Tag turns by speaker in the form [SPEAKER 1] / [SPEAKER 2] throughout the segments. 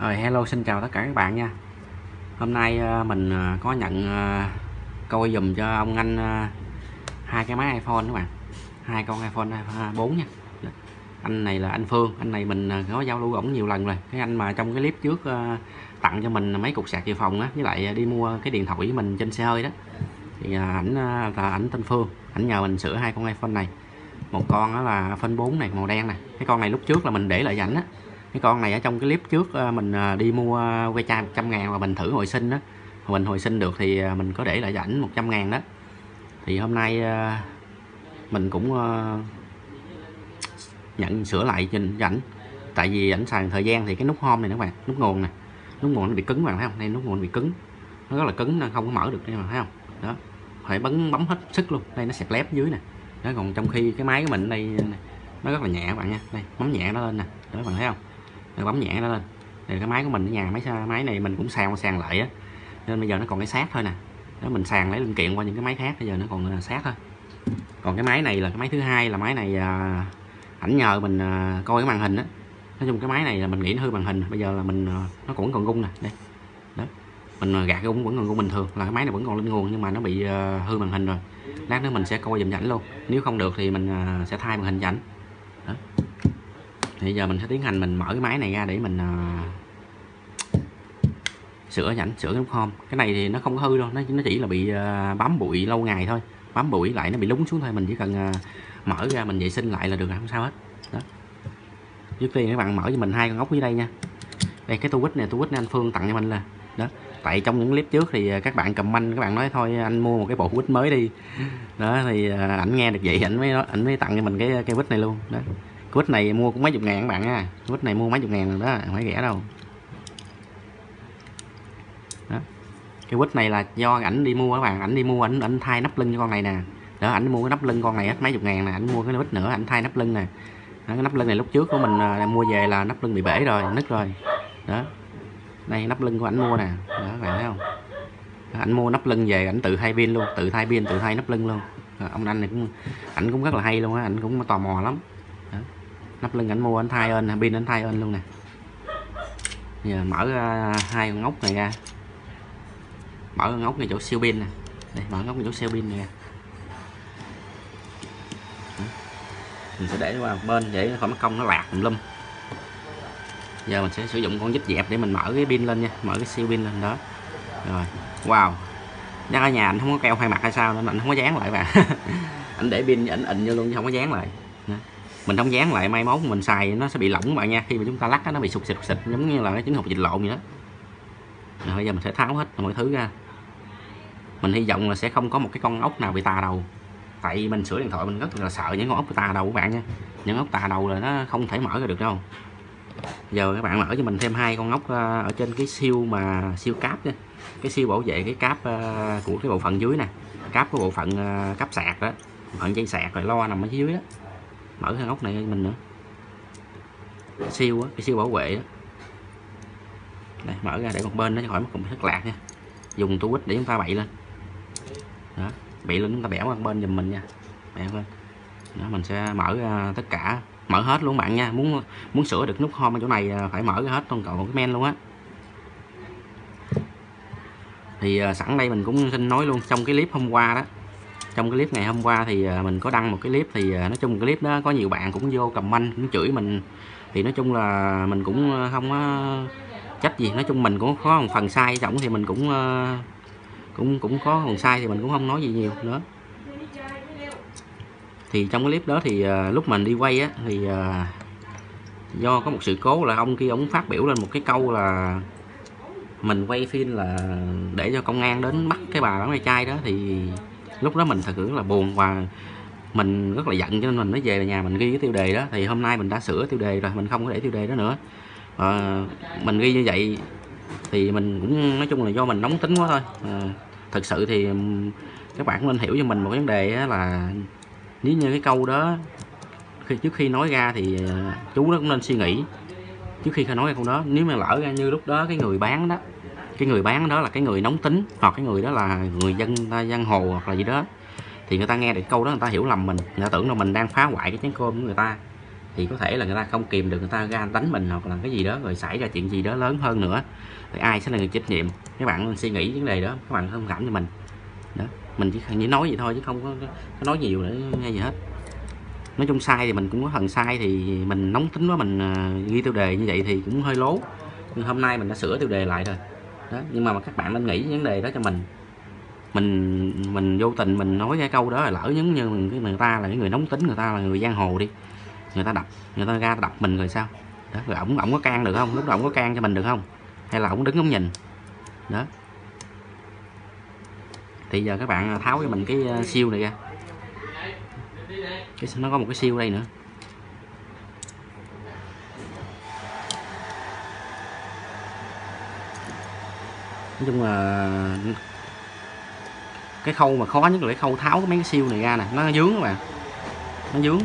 [SPEAKER 1] Rồi, hello, xin chào tất cả các bạn nha. Hôm nay ờ, mình ờ, có nhận ờ, coi dùm cho ông anh hai cái máy iPhone các bạn. Hai con iPhone 4 à, nha. Dạ. Anh này là anh Phương, anh này mình có giao lưu ổng nhiều lần rồi. Cái anh mà trong cái clip trước tặng cho mình mấy cục sạc dự phòng á, với lại đi mua cái điện thoại với mình trên xe hơi đó. Thì ảnh là ảnh tên Phương. Ảnh nhờ mình sửa hai con iPhone này. Một con đó là iPhone 4 này, màu đen này. Cái con này lúc trước là mình để lại dành á cái con này ở trong cái clip trước ờ, mình ờ, đi mua ờ, que chai 100 ngàn và mình thử hồi sinh đó. Mình hồi sinh được thì mình có để lại rảnh 100 ngàn đó. Thì hôm nay mình cũng nhận sửa lại cho ảnh. Tại vì ảnh xài thời gian thì cái nút home này các bạn, nút nguồn nè. Nút nguồn nó bị cứng các bạn thấy không? Đây, nút nguồn bị cứng. Nó rất là cứng nó không có mở được đây mà, thấy không? Đó. Phải bấm bấm hết sức luôn. Đây, nó sẹt lép dưới nè. Đó, còn trong khi cái máy của mình đây nó rất là nhẹ các bạn nha. Đây bấm nhẹ nó lên nè. Đó các bạn thấy không? Đây, bấm nhẹ nó lên. Đây cái máy của mình ở nhà máy máy này mình cũng sàn qua sàn lại á. Nên bây giờ nó còn cái sát thôi nè. Đó mình sàn lấy linh kiện qua những cái máy khác bây giờ nó còn à, sát thôi. Còn cái máy này là cái máy thứ hai là máy này à, ảnh nhờ mình à, coi cái màn hình á. Nói chung cái máy này là mình nghĩ nó hư màn hình bây giờ là mình à, nó cũng còn gung nè. Đây. Đó. Mình à, gạt cái gung vẫn còn gung bình thường là cái máy này vẫn còn lên nguồn nhưng mà nó bị à, hư màn hình rồi. Lát nữa mình sẽ coi dùm ảnh luôn. Nếu không được thì mình à, sẽ thay màn hình ảnh. Đó thì giờ mình sẽ tiến hành mình mở cái máy này ra để mình uh, sửa ảnh sửa cái nút home. Cái này thì nó không có hư đâu nó nó chỉ là bị uh, bám bụi lâu ngày thôi. Bám bụi lại nó bị lúng xuống thôi mình chỉ cần uh, mở ra mình vệ sinh lại là được không sao hết. Đó. Trước tiên các bạn mở cho mình hai con ốc dưới đây nha. Đây cái tu quýt này tu quýt này anh Phương tặng cho mình là đó. Tại trong những clip trước thì các bạn comment các bạn nói thôi anh mua một cái bộ quýt mới đi. Đó thì ảnh nghe được vậy ảnh mới ảnh mới tặng cho mình cái cái quýt này luôn. Đó quýt này mua cũng mấy chục ngàn các bạn nha quýt này mua mấy chục ngàn rồi đó không phải rẻ đâu. Đó. Cái quýt này là do ảnh đi mua các bạn ảnh đi mua ảnh ảnh thay nắp lưng cho con này nè. Đó ảnh mua cái nắp lưng con này hết mấy chục ngàn nè ảnh mua cái quýt nữa ảnh thay nắp lưng nè. Đó, cái nắp lưng này lúc trước của mình à, mua về là nắp lưng bị bể rồi nứt rồi. Đó. Đây nắp lưng của ảnh mua nè. Đó các bạn thấy không? Ảnh mua nắp lưng về ảnh tự thay pin luôn tự thay pin tự thay nắp lưng luôn. Ông anh này cũng ảnh cũng rất là hay luôn á ảnh cũng tò mò lắm nắp lưng ảnh mua anh thay ơn pin anh thay ơn luôn nè. Giờ mở ra hai con ốc này ra. Mở con ốc này chỗ siêu pin nè. Đây, mở ốc này chỗ siêu pin này ra. Mình sẽ để qua một bên để khỏi mất công, nó lạc tùm lum. Giờ mình sẽ sử dụng con dít dẹp để mình mở cái pin lên nha, mở cái siêu pin lên đó. Rồi, wow. Chắc ở nhà anh không có keo hai mặt hay sao nên anh không có dán lại mà anh để pin anh ịnh vô luôn chứ không có dán lại. Đó mình không dán lại mai mốt mình xài nó sẽ bị lỏng bạn nha. Khi mà chúng ta lắc á, nó bị sụt xịt xịt giống như là cái trứng hộp vịt lộn vậy đó. Rồi bây giờ mình sẽ tháo hết mọi thứ ra. Mình hy vọng là sẽ không có một cái con ốc nào bị tà đầu. Tại mình sửa điện thoại mình rất là sợ những con ốc bị tà đầu các bạn nha. Những ốc tà đầu là nó không thể mở ra được đâu. Giờ các bạn mở cho mình thêm hai con ốc ờ, ở trên cái siêu mà siêu cáp nha. Cái siêu bảo vệ cái cáp ờ, của cái bộ phận dưới nè. Cáp của bộ phận ờ, cáp sạc đó. Bộ phận dây sạc rồi lo nằm ở dưới đó mở cái ốc này cho mình nữa. Siêu á, cái siêu bảo vệ đó đây, mở ra để một bên nó khỏi mất cùng thất lạc nha. Dùng tu quýt để chúng ta bậy lên. Đó, bậy lên chúng ta bẻ qua bên giùm mình nha. Bẻ lên đó, mình sẽ mở ra tất cả. Mở hết luôn bạn nha. Muốn muốn sửa được nút home ở chỗ này à, phải mở ra hết toàn cầu một cái men luôn á. Thì à, sẵn đây mình cũng xin nói luôn, trong cái clip hôm qua đó trong cái clip ngày hôm qua thì à, mình có đăng một cái clip thì à, nói chung cái clip đó có nhiều bạn cũng vô comment, cũng chửi mình. Thì nói chung là mình cũng à, không có trách gì. Nói chung mình cũng có một phần sai trọng thì mình cũng cũng cũng có phần sai thì mình cũng không nói gì nhiều nữa. Thì trong cái clip đó thì lúc mình đi quay á thì do có một sự cố là ông kia ông phát biểu lên một cái câu là mình quay phim là để cho công an đến bắt cái bà bán ve chai đó. Thì lúc đó mình thật sự rất là buồn và mình rất là giận cho nên mình mới về nhà mình ghi cái tiêu đề đó. Thì hôm nay mình đã sửa tiêu đề rồi mình không có để tiêu đề đó nữa. À, mình ghi như vậy thì mình cũng nói chung là do mình nóng tính quá thôi. À, thật sự thì các bạn nên hiểu cho mình một vấn đề là nếu như cái câu đó khi trước khi nói ra thì ờ, chú nó cũng nên suy nghĩ trước khi nói ra câu đó. Nếu mà lỡ ra như lúc đó cái người bán đó cái người bán đó là cái người nóng tính hoặc cái người đó là người dân ta hồ hoặc là gì đó thì người ta nghe được câu đó người ta hiểu lầm mình người ta tưởng là mình đang phá hoại cái chén cơm của người ta thì có thể là người ta không kìm được người ta ra đánh mình hoặc là cái gì đó rồi xảy ra chuyện gì đó lớn hơn nữa thì ai sẽ là người trách nhiệm? Các bạn suy nghĩ vấn đề đó các bạn thông cảm cho mình. Đó mình chỉ chỉ nói vậy thôi chứ không có, có nói nhiều nữa nghe gì hết. Nói chung sai thì mình cũng có phần sai thì mình nóng tính quá mình à, ghi tiêu đề như vậy thì cũng hơi lố. Nhưng hôm nay mình đã sửa tiêu đề lại rồi đó nhưng mà các bạn nên nghĩ vấn đề đó cho mình. Mình mình vô tình mình nói cái câu đó là lỡ giống như mình, người ta là những người nóng tính người ta là người giang hồ đi người ta đập người ta ra đập mình rồi sao? Đó rồi ổng ổng có can được không? Lúc đó ổng có can cho mình được không? Hay là ổng đứng ổng nhìn? Đó. Thì giờ các bạn tháo cho mình cái ờ, siêu này ra. Cái nó có một cái siêu đây nữa. Nói chung là cái khâu mà khó nhất là cái khâu tháo cái mấy cái siêu này ra nè. Nó dướng các bạn. Nó dướng.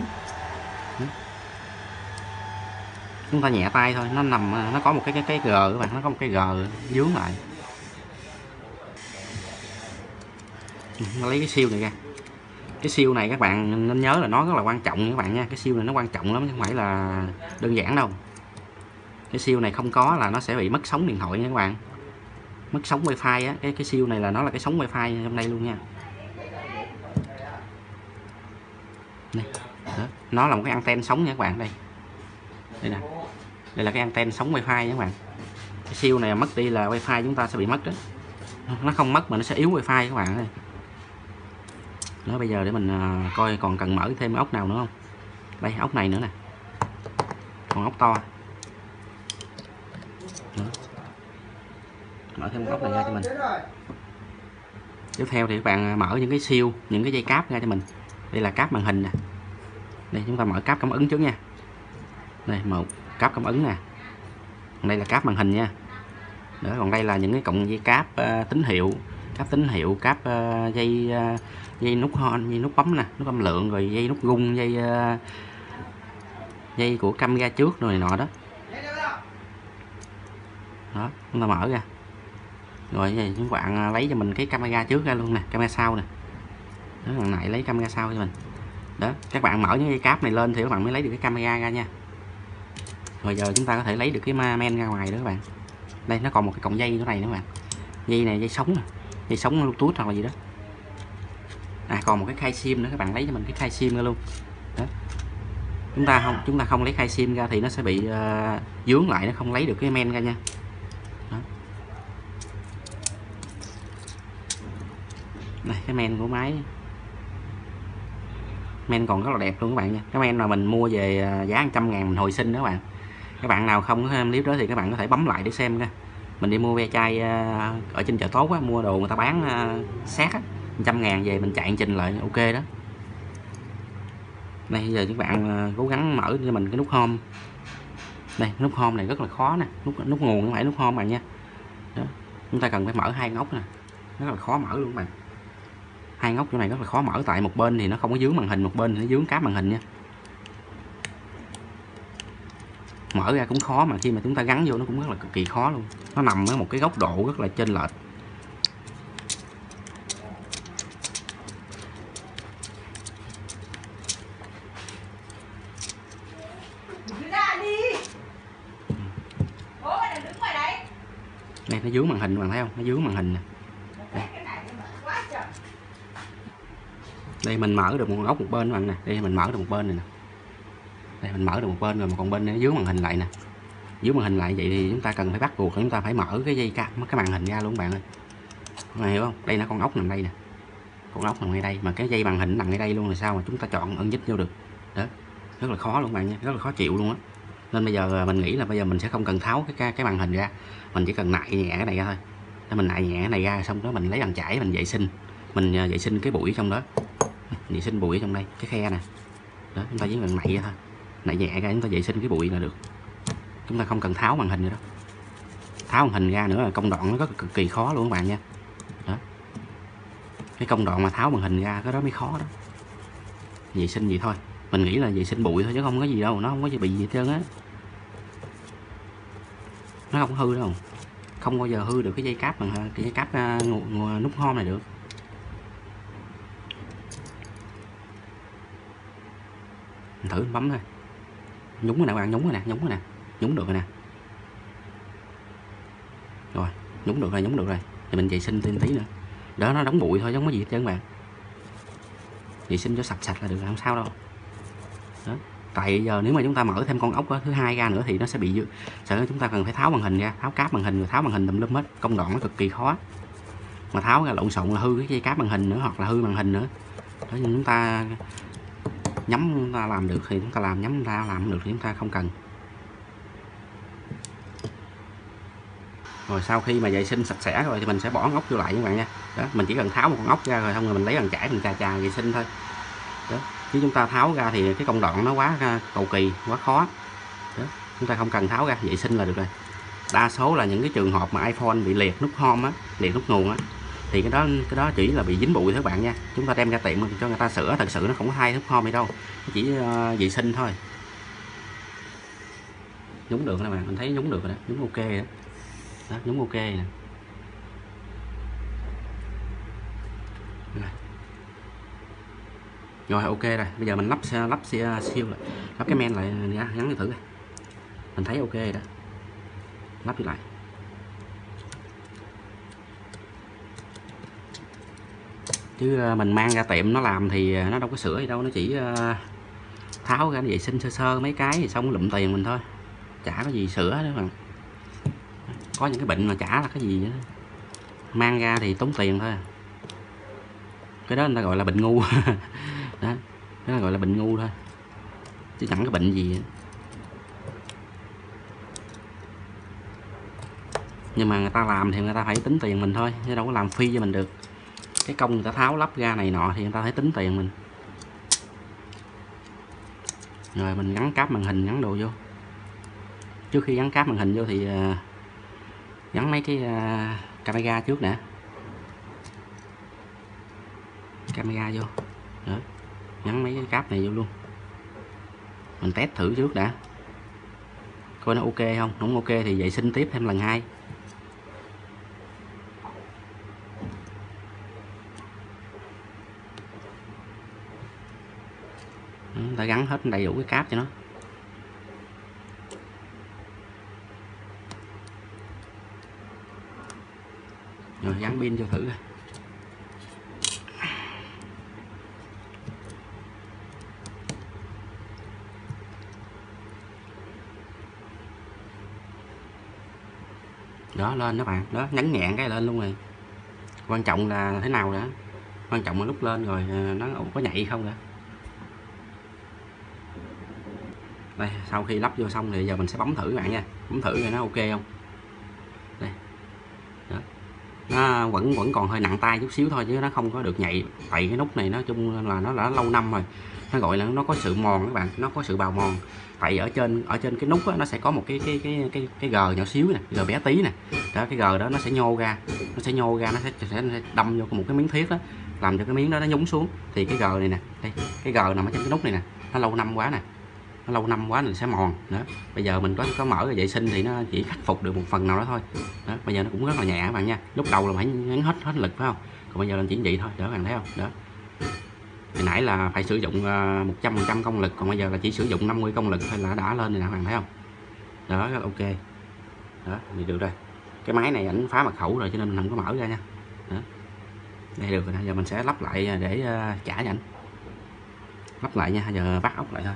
[SPEAKER 1] Chúng ta nhẹ tay thôi. Nó nằm, nó có một cái cái cái gờ các bạn. Nó có một cái gờ dướng lại. Nó lấy cái siêu này ra. Cái siêu này các bạn nên nhớ là nó rất là quan trọng các bạn nha. Cái siêu này nó quan trọng lắm, chứ không phải là đơn giản đâu. Cái siêu này không có là nó sẽ bị mất sóng điện thoại nha các bạn mất sóng wifi á. Cái cái siêu này là nó là cái sóng wifi trong đây luôn nha. Này Đó. nó là một cái anten sóng nha các bạn, đây. Đây nè. Đây là cái anten sóng wifi nha các bạn. Cái siêu này mất đi là wifi chúng ta sẽ bị mất đó. Nó không mất mà nó sẽ yếu wifi các bạn đây nó bây giờ để mình à, coi còn cần mở thêm ốc nào nữa không? Đây, ốc này nữa nè. Còn ốc to. Mở thêm góc này ra cho mình. Tiếp theo thì các bạn à, mở những cái siêu những cái dây cáp ra cho mình. Đây là cáp màn hình nè. Đây chúng ta mở cáp cảm ứng trước nha. Đây một cáp cảm ứng nè. Đây là cáp màn hình nha. Đó còn đây là những cái cọng dây cáp uh, tín hiệu cáp tín hiệu cáp uh, dây uh, dây nút hon dây nút bấm nè nút âm lượng rồi dây nút gung dây uh, dây của camera trước rồi này nọ đó. Đó chúng ta mở ra rồi vậy các bạn lấy cho mình cái camera trước ra luôn nè camera sau nè. Đó thằng này lấy camera sau cho mình. Đó các bạn mở những dây cáp này lên thì các bạn mới lấy được cái camera ra nha. Rồi giờ chúng ta có thể lấy được cái men ra ngoài đó các bạn. Đây nó còn một cái cọng dây nữa này nữa các bạn. Dây này dây sống nè dây sống bluetooth hoặc là gì đó. À còn một cái khai sim nữa các bạn lấy cho mình cái khai sim ra luôn. Đó. Chúng ta không chúng ta không lấy khai sim ra thì nó sẽ bị uh, dướng lại nó không lấy được cái men ra nha. Đây cái men của máy men còn rất là đẹp luôn các bạn nha. Cái men mà mình mua về à, giá trăm ngàn mình hồi sinh đó các bạn. Các bạn nào không có clip đó thì các bạn có thể bấm lại để xem nha. Mình đi mua ve chai à, ở trên chợ tốt á, mua đồ người ta bán à, sát á, trăm ngàn về mình chạy trình lại ok đó. Đây giờ các bạn cố gắng mở cho mình cái nút home. Đây nút home này rất là khó nè. Nút nút nguồn không phải nút home bạn nha. Đó. chúng ta cần phải mở hai ngóc nè. Rất là khó mở luôn các bạn hai ngóc chỗ này rất là khó mở tại một bên thì nó không có dướng màn hình một bên thì nó dướng cáp màn hình nha. Mở ra cũng khó mà khi mà chúng ta gắn vô nó cũng rất là cực kỳ khó luôn. Nó nằm ở một cái góc độ rất là trên lệch. Đây nó dướng màn hình bạn thấy không? Nó dướng màn hình nè đây, mình mở được một góc một bên bạn nè. Đây, mình mở được một bên này nè. Đây, mình mở được một bên rồi mà còn bên dưới màn hình lại nè. Dưới màn hình lại vậy thì chúng ta cần phải bắt buộc, chúng ta phải mở cái dây cáp cái màn hình ra luôn bạn ơi. Bạn hiểu không? Đây nó con ốc nằm đây nè. Con ốc nằm ngay đây, mà cái dây màn hình nằm ngay đây luôn là sao mà chúng ta chọn ẩn dít vô được. Đó, rất là khó luôn bạn nha, rất là khó chịu luôn á. Nên bây giờ mình nghĩ là bây giờ mình sẽ không cần tháo cái cái màn hình ra, mình chỉ cần nại nhẹ cái này ra thôi. Mình nại nhẹ cái này ra xong đó mình lấy bàn chải mình vệ sinh. Mình à, vệ sinh cái bụi trong đó vệ sinh bụi ở trong đây cái khe nè. Đó chúng ta chỉ cần nạy ra thôi. Nạy nhẹ ra chúng ta vệ sinh cái bụi là được. Chúng ta không cần tháo màn hình nữa đó. Tháo màn hình ra nữa là công đoạn nó rất cực kỳ khó luôn các bạn nha. Đó. Cái công đoạn mà tháo màn hình ra cái đó mới khó đó. Vệ sinh gì thôi mình nghĩ là vệ sinh bụi thôi chứ không có gì đâu nó không có gì bị gì hết trơn á. Nó không hư đâu. Không bao giờ hư được cái dây cáp bằng cái dây cáp uh, nút hom này được. Thử bấm thôi. Nhúng rồi nè bạn nhúng rồi nè nhúng rồi nè nhúng được rồi nè. Rồi, nhúng được rồi, nhúng được rồi. Thì mình vệ sinh thêm tí nữa. Đó, nó đóng bụi thôi giống có gì hết trơn bạn. Vệ sinh cho sạch sạch là được, không sao đâu. Đó, tại giờ nếu mà chúng ta mở thêm con ốc thứ hai ra nữa thì nó sẽ bị dư, sợ chúng ta cần phải tháo màn hình ra, tháo cáp màn hình, rồi tháo màn hình tùm lum hết. Công đoạn nó cực kỳ khó. Mà tháo ra lộn xộn là hư cái dây cáp màn hình nữa, hoặc là hư màn hình nữa. Đó, nhưng chúng ta nhắm chúng ta làm được thì chúng ta làm, nhắm ta làm được thì chúng ta không cần. Rồi sau khi mà vệ sinh sạch sẽ rồi thì mình sẽ bỏ ngốc ốc vô lại các bạn nha. Đó, mình chỉ cần tháo một con ốc ra rồi xong rồi mình lấy bàn chải mình chà chà vệ sinh thôi. Đó, chứ chúng ta tháo ra thì cái công đoạn nó quá à, cầu kỳ, quá khó. Đó. chúng ta không cần tháo ra, vệ sinh là được rồi. Đa số là những cái trường hợp mà iPhone bị liệt nút home á, liệt nút nguồn á thì cái đó cái đó chỉ là bị dính bụi thôi các bạn nha. Chúng ta đem ra tiệm cho người ta sửa thật sự nó không có thay nút hôm hay đâu. Chỉ uh, vệ sinh thôi. Nhúng được nè bạn mình thấy nhúng được rồi đó nhúng ok đó, đó nhúng ok nè. Rồi. Ok rồi. Bây giờ mình lắp lắp siêu lại. Lắp cái men lại gắn thử mình thấy ok rồi đó. Lắp lại. Chứ ờ, mình mang ra tiệm nó làm thì ờ, nó đâu có sửa gì đâu, nó chỉ ờ, tháo ra vệ sinh sơ sơ mấy cái thì xong lụm tiền mình thôi. Chả có gì sửa nữa mà có những cái bệnh mà chả là cái gì nữa. mang ra thì tốn tiền thôi. Cái đó người ta gọi là bệnh ngu. Đó, cái đó gọi là bệnh ngu thôi. Chứ chẳng có bệnh gì nhưng mà người ta làm thì người ta phải tính tiền mình thôi, chứ đâu có làm phi cho mình được cái công người ta tháo lắp ra này nọ thì người ta phải tính tiền mình. Rồi mình gắn cáp màn hình, gắn đồ vô. Trước khi gắn cáp màn hình vô thì à, gắn mấy cái à, camera trước nè. Camera vô. Đó. Gắn mấy cái cáp này vô luôn. Mình test thử trước đã. Coi nó ok không? Không ok thì vệ sinh tiếp thêm lần hai. Ta gắn hết đầy đủ cái cáp cho nó. Rồi, gắn pin cho thử coi. Đó, lên các bạn. Đó, nhấn nhẹn cái lên luôn rồi. Quan trọng là thế nào đó quan trọng là lúc lên rồi ờ, nó có nhạy không nữa đây sau khi lắp vô xong thì giờ mình sẽ bấm thử các bạn nha. Bấm thử coi nó ok không? Đây. Đó. nó vẫn vẫn còn hơi nặng tay chút xíu thôi chứ nó không có được nhạy. Tại cái nút này nó chung là nó đã lâu năm rồi. Nó gọi là nó có sự mòn các bạn nó có sự bào mòn. Tại ở trên ở trên cái nút đó, nó sẽ có một cái cái cái cái cái gờ nhỏ xíu nè gờ bé tí nè. Đó cái gờ đó nó sẽ nhô ra nó sẽ nhô ra nó sẽ, sẽ, sẽ đâm vô một cái miếng thiết đó làm cho cái miếng đó nó nhúng xuống. Thì cái gờ này nè đây cái gờ nằm ở trên cái nút này nè nó lâu năm quá nè nó lâu năm quá thì sẽ mòn. Đó. Bây giờ mình có có mở vệ sinh thì nó chỉ khắc phục được một phần nào đó thôi. Đó. Bây giờ nó cũng rất là nhẹ các bạn nha. Lúc đầu là phải nhấn hết hết lực phải không? Còn bây giờ là chỉ vậy thôi đỡ bạn thấy không? Đó. Hồi nãy là phải sử dụng à, 100% công lực, còn bây giờ là chỉ sử dụng 50 công lực thôi là đã lên rồi nè các bạn thấy không? Đó, rất ok. Đó, thì được rồi. Cái máy này ảnh phá mật khẩu rồi cho nên mình không có mở ra nha. Đó. đây được rồi giờ mình sẽ lắp lại để à, trả cho ảnh. Lắp lại nha, giờ bắt ốc lại thôi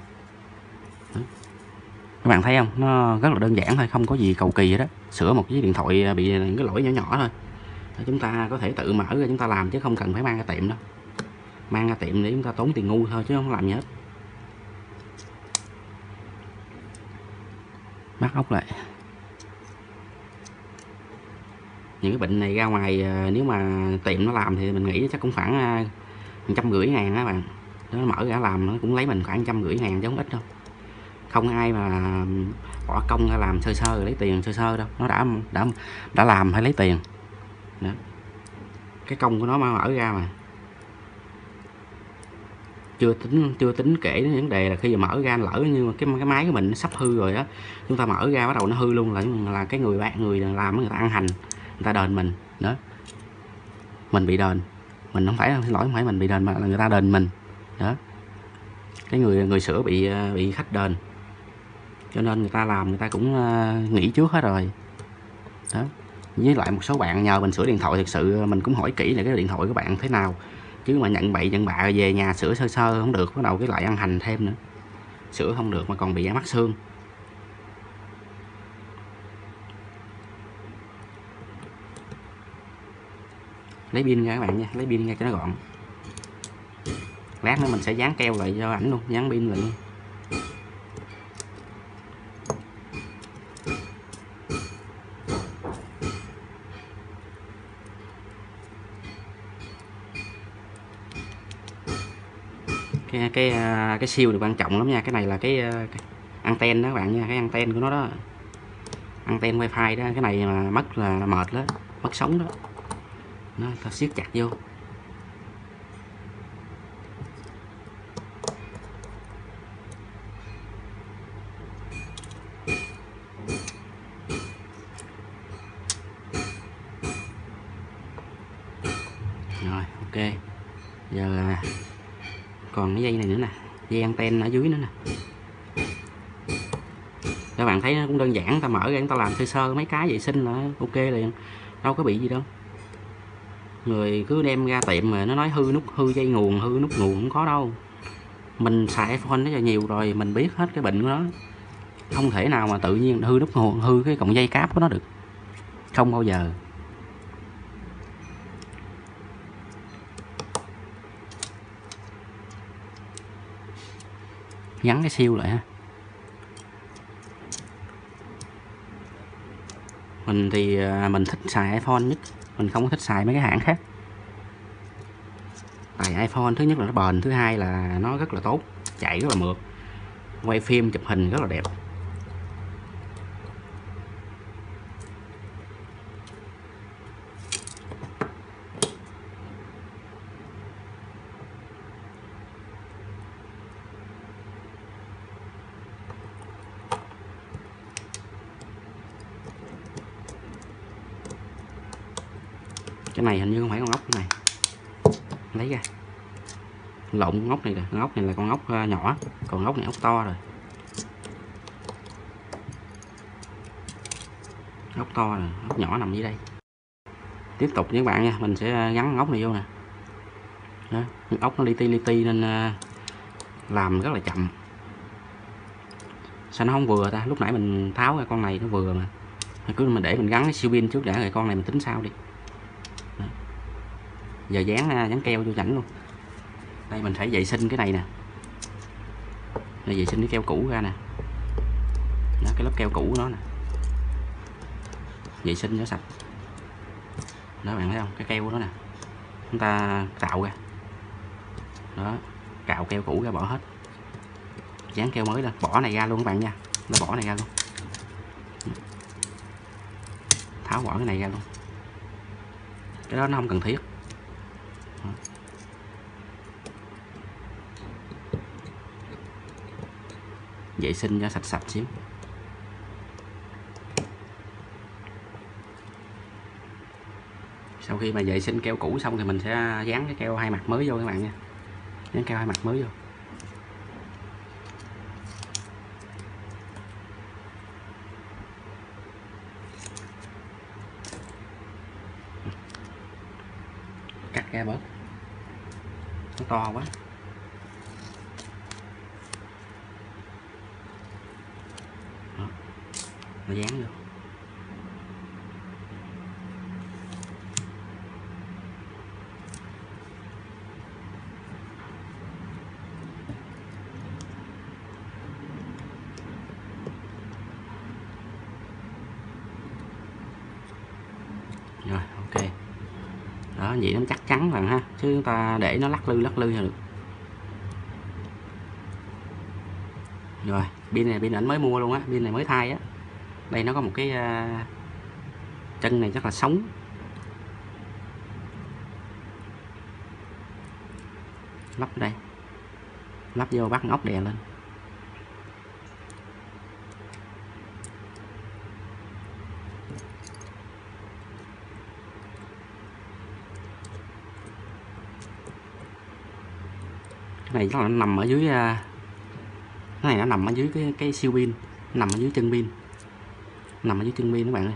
[SPEAKER 1] các bạn thấy không? Nó rất là đơn giản thôi, không có gì cầu kỳ vậy đó sửa một cái điện thoại à, bị những cái lỗi nhỏ nhỏ thôi. Chúng ta có thể tự mở ra chúng ta làm chứ không cần phải mang ra tiệm đâu. Mang ra tiệm để chúng ta tốn tiền ngu thôi chứ không làm gì hết. Bắt ốc lại. Những cái bệnh này ra ngoài à, nếu mà tiệm nó làm thì mình nghĩ chắc cũng khoảng à, trăm rưỡi ngàn các bạn. Nó mở ra làm nó cũng lấy mình khoảng trăm rưỡi ngàn chứ không ít đâu không ai mà bỏ công ra làm sơ sơ, lấy tiền sơ sơ đâu. Nó đã đã đã làm phải lấy tiền. Đó. cái công của nó mà mở ra mà. Chưa tính chưa tính kể đến vấn đề là khi mà mở ra lỡ như mà cái cái máy của mình nó sắp hư rồi á chúng ta mở ra bắt đầu nó hư luôn là là cái người bạn, người làm người ta ăn hành, người ta đền mình. Đó. Mình bị đền. Mình không phải, xin lỗi, không phải mình bị đền mà là người ta đền mình. Đó. Cái người người sửa bị bị khách đền cho nên người ta làm, người ta cũng ờ, nghĩ trước hết rồi. Đó. Với lại một số bạn nhờ mình sửa điện thoại thực sự mình cũng hỏi kỹ là cái điện thoại của bạn thế nào. Chứ mà nhận bậy, nhận bạ về nhà sửa sơ sơ không được, bắt đầu cái lại ăn hành thêm nữa. Sửa không được mà còn bị mắc xương. Lấy pin ra các bạn nha, lấy pin ra cho nó gọn. Lát nữa mình sẽ dán keo lại cho ảnh luôn, dán pin lại luôn. Cái cái à, cái siêu này quan trọng lắm nha. Cái này là cái, à, cái anten đó các bạn nha. Cái anten của nó đó. Anten wifi đó. Cái này mà mất là mệt đó mất sống đó. Nó ta siết chặt vô. Rồi ok. Giờ là còn cái dây này nữa nè, dây anten ở dưới nữa nè. Các bạn thấy nó cũng đơn giản, ta mở ra ta làm sơ sơ mấy cái vệ sinh là ok liền, đâu có bị gì đâu. Người cứ đem ra tiệm mà nó nói hư nút, hư dây nguồn, hư nút nguồn không có đâu. Mình xài iPhone nó nhiều rồi, mình biết hết cái bệnh của nó. Không thể nào mà tự nhiên hư nút nguồn, hư cái cọng dây cáp của nó được. Không bao giờ. Gắn cái siêu lại ha. Mình thì à, mình thích xài iPhone nhất, mình không có thích xài mấy cái hãng khác. Tại iPhone thứ nhất là nó bền, thứ hai là nó rất là tốt, chạy rất là mượt. Quay phim chụp hình rất là đẹp. Cái này hình như không phải con ốc cái này lấy ra lộn con ốc này rồi con ốc này là con ốc ờ, nhỏ. Còn ốc này ốc to rồi. Ốc to rồi ốc nhỏ nằm dưới đây. Tiếp tục với các bạn nha, mình sẽ ờ, gắn ốc này vô nè. Đó. ốc nó li ti li ti nên ờ, làm rất là chậm. Sao nó không vừa ta? Lúc nãy mình tháo ra con này nó vừa mà. Cứ mình để mình gắn cái siêu pin trước đã, rồi con này mình tính sau đi giờ dán à, dán keo vô rảnh luôn. Đây mình phải vệ sinh cái này nè. Đây vệ sinh cái keo cũ ra nè. Đó, cái lớp keo cũ của nó nè. Vệ sinh cho sạch. Đó bạn thấy không? Cái keo của nó nè. Chúng ta cạo ra. Đó cạo keo cũ ra bỏ hết. Dán keo mới lên. Bỏ này ra luôn các bạn nha. Nó bỏ này ra luôn. Tháo bỏ cái này ra luôn. Cái đó nó không cần thiết. Vệ sinh cho sạch sạch xíu. Sau khi mà vệ sinh keo cũ xong thì mình sẽ dán cái keo hai mặt mới vô các bạn nha. Dán keo hai mặt mới vô. Cắt ra bớt. Nó to quá. Nó dán vô. Rồi, ok. Đó, vậy nó chắc chắn rồi ha. Chứ chúng ta để nó lắc lư lắc lư là được. Rồi, pin này, pin ảnh mới mua luôn á. Pin này mới thay á đây, nó có một cái à, chân này rất là sống. Lắp đây. Lắp vô bắt ốc đè lên. Cái này nó nằm ở dưới à, cái này nó nằm ở dưới cái cái siêu pin, nằm ở dưới chân pin nằm ở dưới chân mi các bạn ơi.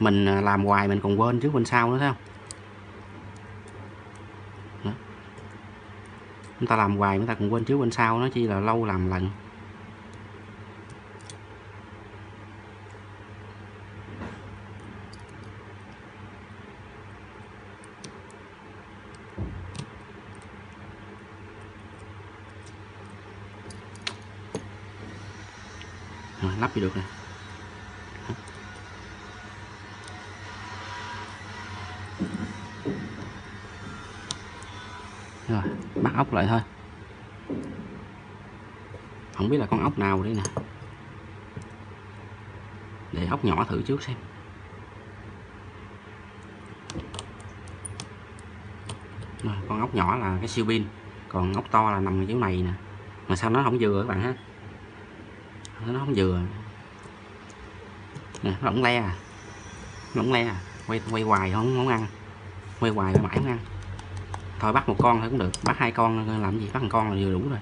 [SPEAKER 1] Mình à, làm hoài mình còn quên trước bên sau nữa thấy không? Đó. chúng ta làm hoài chúng ta còn quên trước bên sau nó chỉ là lâu làm lần. Rồi, lắp thì được nè. Ốc lại thôi. Không biết là con ốc nào đây nè. Để ốc nhỏ thử trước xem. Rồi, con ốc nhỏ là cái siêu pin còn ốc to là nằm ở chỗ này nè. Mà sao nó không vừa các bạn ha? Nó không vừa. Nè nó lỏng le à. Nó lỏng le à. Quay quay hoài không không ăn. Quay hoài mãi không ăn thôi, bắt một con thôi cũng được. Bắt hai con, làm gì bắt một con là vừa đủ rồi.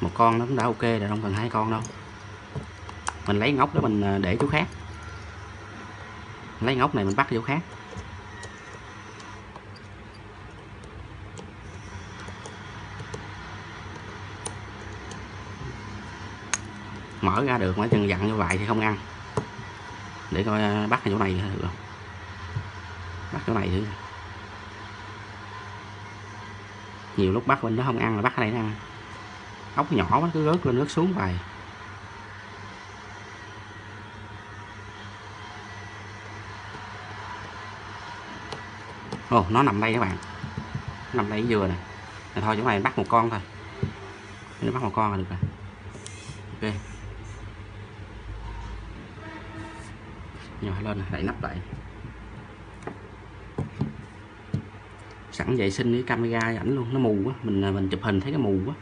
[SPEAKER 1] Một con nó cũng đã ok rồi không cần hai con đâu. Mình lấy ngốc đó, mình à, để chỗ khác. Lấy ngốc này mình bắt chỗ khác. Mở ra được mà chừng dặn như vậy thì không ăn. Để coi à, bắt chỗ này được không bắt chỗ này thử. Nhiều lúc bắt bên đó không ăn là bắt ở đây nè. Ăn ốc nhỏ nó cứ rớt lên, rớt xuống vài ồ, nó nằm đây các bạn. Nằm đây vừa nè. Thôi chỗ này bắt một con thôi. Nó bắt một con là được rồi. Ok. Nhỏ lên đẩy nắp lại. Sẵn vệ sinh cái camera ảnh luôn nó mù quá mình à, mình chụp hình thấy cái mù quá.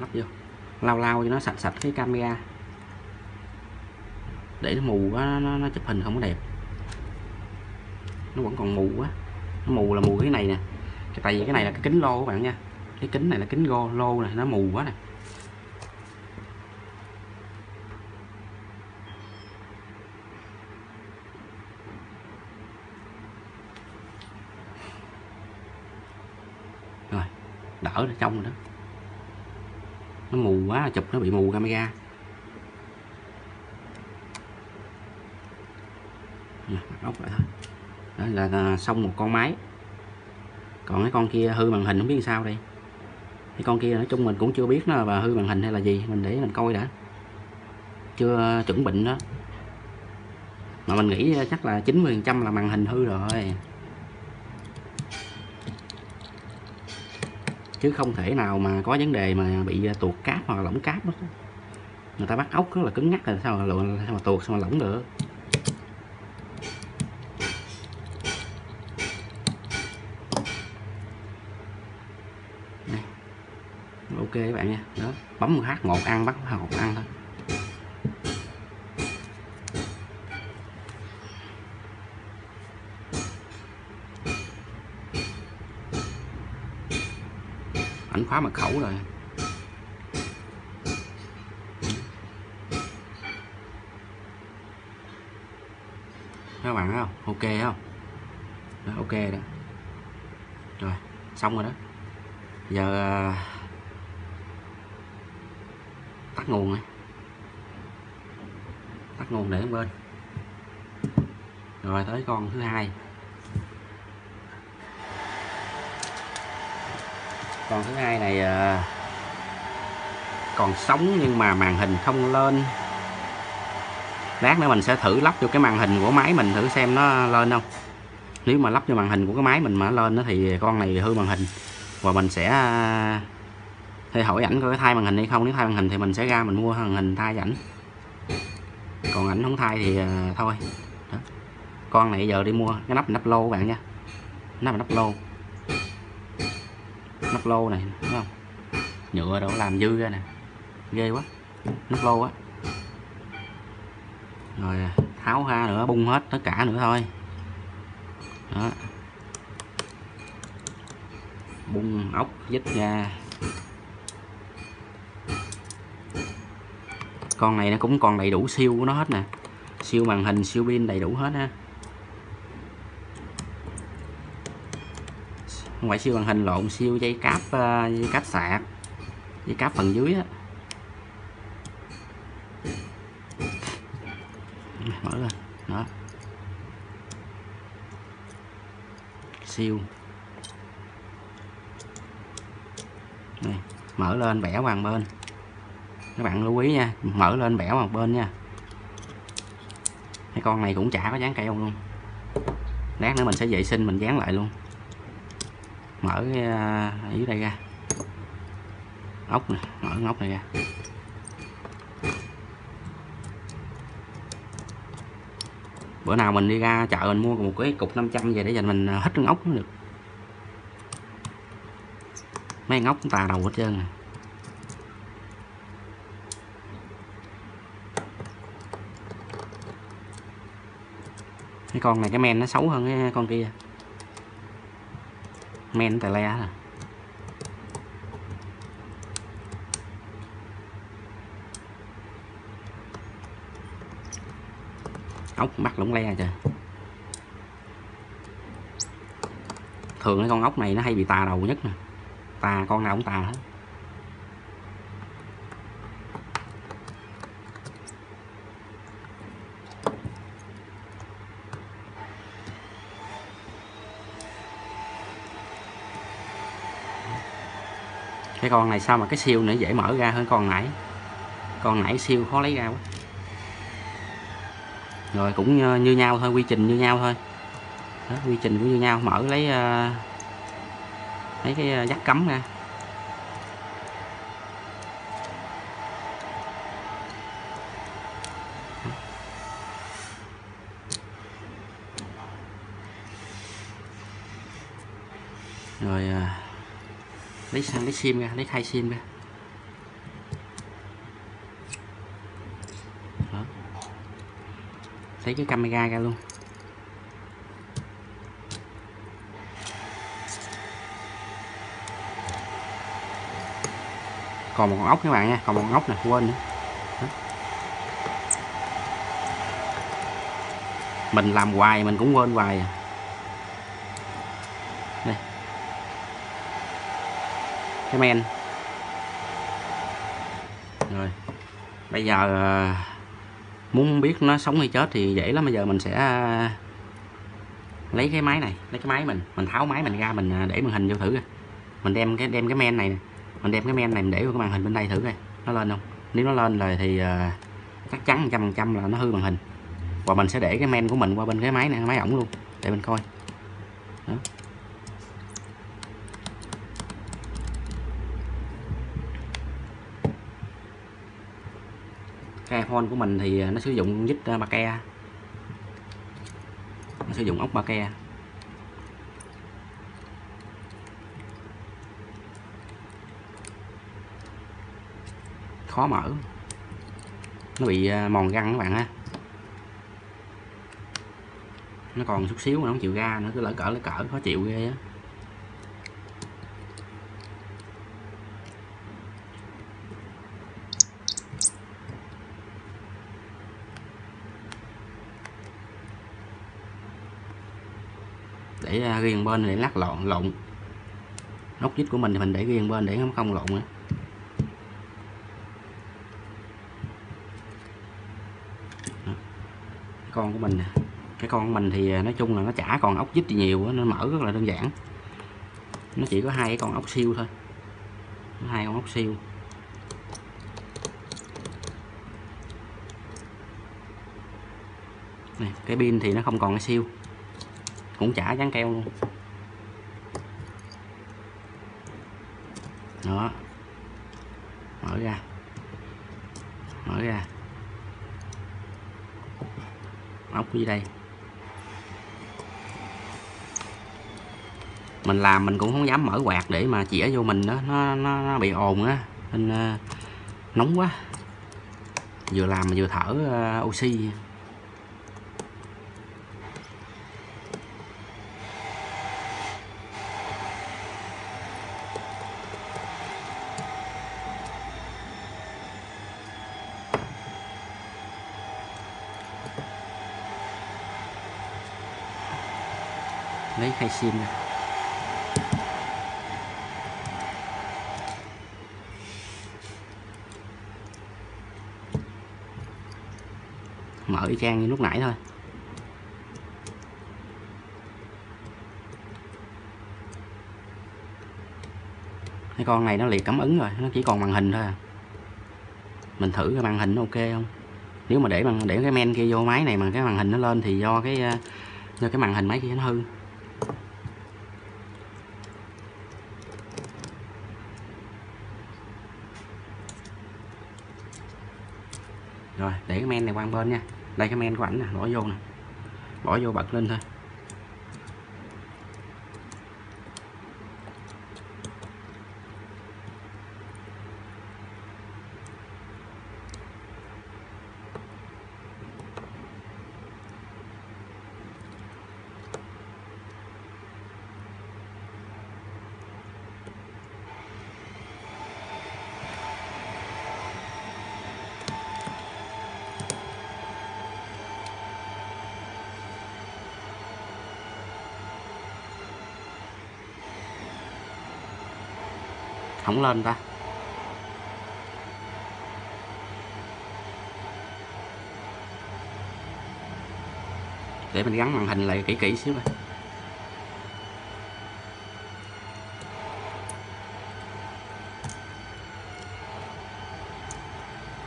[SPEAKER 1] Lắp vô lau lau cho nó sạch sạch cái camera. Để nó mù quá nó, nó chụp hình không có đẹp. Nó vẫn còn mù quá nó mù là mù cái này nè. Tại vì cái này là cái kính lô các bạn nha cái kính này là kính gô lô này nó mù quá nè. Rồi đỡ ở trong rồi đó. Nó mù quá chụp nó bị mù camera. Ốc lại thôi. Đó là, là xong một con máy. Còn cái con kia hư màn hình không biết sao đây? Thì con kia nói chung mình cũng chưa biết nó là hư màn hình hay là gì mình để mình coi đã. Chưa chuẩn bệnh đó. Mà mình nghĩ chắc là 90 trăm là màn hình hư rồi. Chứ không thể nào mà có vấn đề mà bị tuột cáp hoặc lỏng cáp đó. Người ta bắt ốc rất là cứng ngắc rồi sao mà, sao mà tuột sao mà lỏng được ok các bạn nha. Đó bấm một hát một ăn bắt một ăn thôi. Ảnh khóa mật khẩu rồi. Các bạn thấy không? Ok không? Đó, ok đó. Rồi xong rồi đó. Giờ à, tắt nguồn này. Tắt nguồn để bên. Rồi tới con thứ hai. Con thứ hai này à, còn sống nhưng mà màn hình không lên. Lát nữa mình sẽ thử lắp vô cái màn hình của máy mình thử xem nó lên không. Nếu mà lắp vô màn hình của cái máy mình mà lên đó thì con này hư màn hình. Và mình sẽ à, thì hỏi ảnh có thay màn hình hay không nếu thay màn hình thì mình sẽ ra mình mua màn hình thay ảnh. Còn ảnh không thay thì uh, thôi. Đó. con này giờ đi mua cái nắp nắp lô các bạn nha. Nắp nắp lô. Nắp lô này đúng không? Nhựa đâu làm dư ra nè. Ghê quá. Nắp lô á. Rồi ờ, tháo ra nữa bung hết tất cả nữa thôi. Đó. Bung ốc dít ra. Con này nó cũng còn đầy đủ siêu của nó hết nè. Siêu màn hình siêu pin đầy đủ hết ha. Không phải siêu màn hình lộn siêu dây cáp ờ, dây cáp sạc dây cáp phần dưới á. Mở lên đó siêu. Này, mở lên bẻ qua bên các bạn lưu ý nha, mở lên bẻ một bên nha. Cái con này cũng chả có dán keo luôn. Lát nữa mình sẽ vệ sinh, mình dán lại luôn. Mở cái à, dưới đây ra. Ốc nè, mở cái ốc này ra. Bữa nào mình đi ra chợ mình mua một cái cục 500 về để dành mình hết hít con ốc cũng được. Mấy con ốc tà đầu hết trơn à. Cái con này, cái men nó xấu hơn cái con kia. Men tài le à ốc, bắt lũng le trời thường cái con ốc này nó hay bị tà đầu nhất nè. Tà, con nào cũng tà hết. Cái con này sao mà cái siêu nữa dễ mở ra hơn con nãy. Con nãy siêu khó lấy ra quá. Rồi cũng như, như nhau thôi quy trình như nhau thôi. Đó, quy trình cũng như nhau. Mở lấy uh, lấy cái ờ, uh, dắt cắm ra rồi uh, lấy sang lấy sim ra, lấy khai sim ra Đó. lấy cái camera ra luôn còn một con ốc các bạn nha, còn một con ốc này quên nữa Đó. mình làm hoài, mình cũng quên hoài à cái men rồi. Bây giờ ờ, muốn biết nó sống hay chết thì dễ lắm. Bây giờ mình sẽ ờ, lấy cái máy này, lấy cái máy mình mình tháo máy mình ra, mình ờ, để màn hình vô thử coi. Mình đem cái đem cái men này mình đem cái men này mình để vào cái màn hình bên đây thử coi, nó lên không? Nếu nó lên rồi thì chắc chắn trăm phần trăm là nó hư màn hình. Và mình sẽ để cái men của mình qua bên cái máy này, máy ổng luôn, để mình coi. Đó cái iPhone của mình thì nó sử dụng dít à, ba ke. Nó sử dụng ốc ba ke. Khó mở. Nó bị à, mòn găng các bạn ha. Nó còn chút xíu mà nó không chịu ra nó cứ lỡ cỡ lỡ cỡ, khó chịu ghê á. Để à, riêng bên để lắc lộn lộn. Nóc vít của mình thì mình để riêng bên để nó không lộn nữa. Con của mình nè. Cái con của mình thì à, nói chung là nó chả còn ốc vít gì nhiều nên mở rất là đơn giản. Nó chỉ có hai cái con ốc siêu thôi. Hai con ốc siêu. Này, cái pin thì nó không còn cái siêu cũng chả dán keo luôn. Đó. Mở ra. Mở ra. Ốc dưới đây. Mình làm mình cũng không dám mở quạt để mà chĩa vô mình đó. Nó nó, nó bị ồn á. Nên uh, nóng quá. Vừa làm mà vừa thở uh, oxy. Lấy sim mở y chang như lúc nãy thôi. Cái con này nó liệt cảm ứng rồi, nó chỉ còn màn hình thôi à. Mình thử cái màn hình nó ok không? Nếu mà để bằng để cái men kia vô máy này mà cái màn hình nó lên thì do cái do cái màn hình máy kia nó hư rồi, để cái men này qua bên nha. Đây, cái men của ảnh nè, bỏ vô nè. Bỏ vô bật lên thôi. Không lên ta. Để mình gắn màn hình lại kỹ kỹ xíu coi.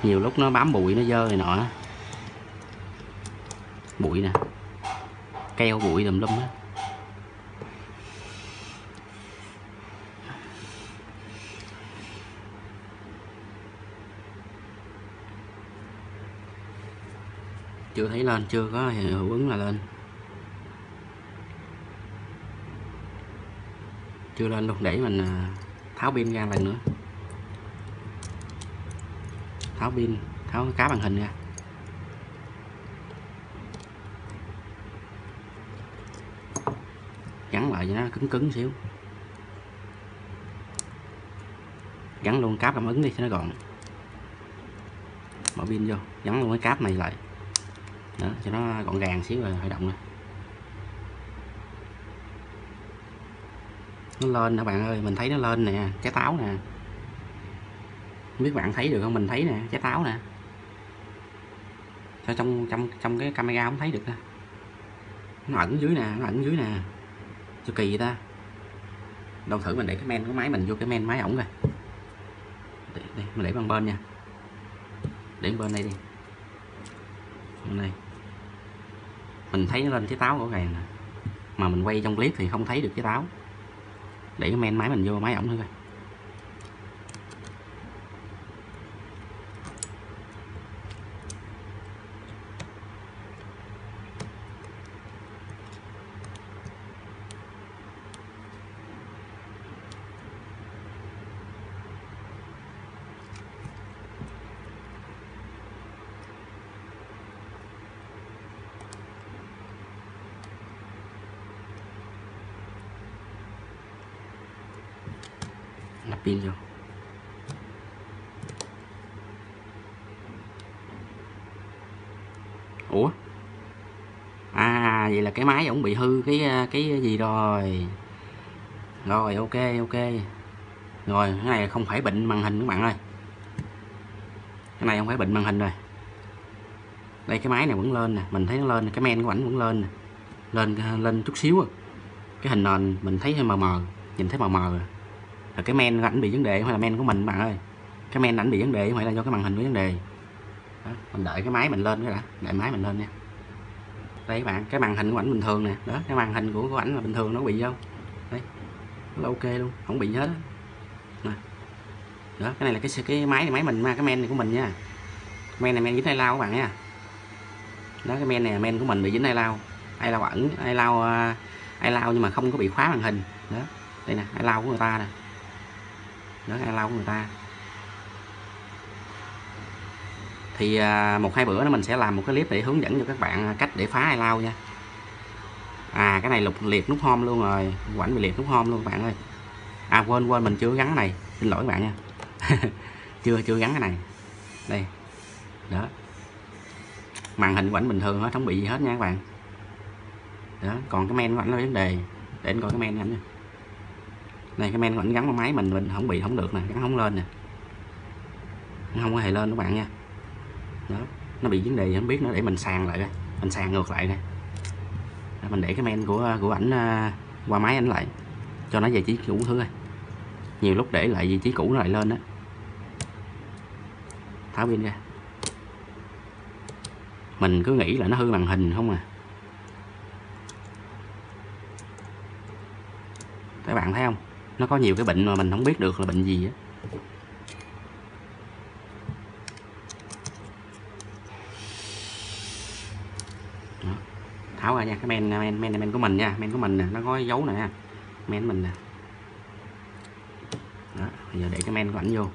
[SPEAKER 1] Nhiều lúc nó bám bụi, nó dơ này nọ bụi nè. Keo bụi tùm lum á. Chưa thấy lên, chưa có hiệu ứng là lên. Chưa lên luôn, để mình à, tháo pin ra lần nữa. Tháo pin, tháo cá màn hình ra. Gắn lại cho nó cứng cứng xíu. Gắn luôn cáp cảm ứng đi cho nó gọn. Mở pin vô, gắn luôn cái cáp này lại đó, cho nó gọn gàng xíu rồi khởi động nè nó lên nè bạn ơi mình thấy nó lên nè trái táo nè. Không biết bạn thấy được không? Mình thấy nè trái táo nè. Sao trong trong trong cái camera không thấy được ta? Nó ẩn dưới nè nó ẩn dưới nè. Cho kỳ vậy ta? Đâu thử mình để cái men của máy mình vô cái men máy ổng rồi để, đây, mình để bằng bên nha. Để bên đây đi. Bên này mình thấy nó lên trái táo rõ ràng nè. Mà mình quay trong clip thì không thấy được trái táo. Để cái men máy mình vô máy ổng thôi coi. Nạp pin vô ủa? À vậy là cái máy ổng bị hư cái à, cái gì rồi? Rồi, ok ok. Rồi, cái này không phải bệnh màn hình các bạn ơi. Cái này không phải bệnh màn hình rồi. Đây, cái máy này vẫn lên nè. Mình thấy nó lên, cái men của ảnh vẫn lên nè. Lên à, lên chút xíu à. cái hình nền mình thấy hơi mờ mờ. Nhìn thấy mờ mờ rồi là cái men ảnh bị vấn đề hay là men của mình bạn ơi. Cái men ảnh bị vấn đề không phải là do cái màn hình có vấn đề. Đó, mình đợi cái máy mình lên cái đã đợi máy mình lên nha. Đây các bạn cái màn hình của ảnh bình thường nè. Đó cái màn hình của của ảnh là bình thường nó bị không đây nó ok luôn không bị hết đó. đó cái này là cái cái máy này máy mình cái men này của mình nha. Men này men dính hay lao các bạn nha. Đó cái men này men của mình bị dính hay lao. Ai lao ẩn ai lao à, ai lao nhưng mà không có bị khóa màn hình. Đó đây nè ai lao của người ta nè nó hay lau của người ta. Thì à, một hai bữa nữa mình sẽ làm một cái clip để hướng dẫn cho các bạn à, cách để phá ai lau nha. À cái này lục liệt nút home luôn rồi, quảnh bị liệt nút home luôn các bạn ơi. À quên quên, mình chưa gắn này. Xin lỗi các bạn nha. Chưa chưa gắn cái này. Đây. Đó. Màn hình của ảnh bình thường hết không bị gì hết nha các bạn. Đó, còn cái men của ảnh là vấn đề. Để anh coi cái men ảnh nha này, cái men ảnh gắn vào máy mình mình không bị, không được nè, gắn không lên nè. Nó không có hề lên các bạn nha. Đó, nó bị vấn đề không biết nữa, để mình sàng lại coi mình sàng ngược lại coi mình để cái men của của ảnh à, qua máy ảnh lại, cho nó về trí cũ thứ coi nhiều lúc để lại vị trí cũ nó lại lên đó tháo pin ra. Mình cứ nghĩ là nó hư màn hình không à. Các bạn thấy không? Nó có nhiều cái bệnh mà mình không biết được là bệnh gì á. Tháo ra nha, cái men men men men của mình nha, men của mình nè, nó có dấu nè men mình nè. Đó, bây giờ để cái men của ảnh vô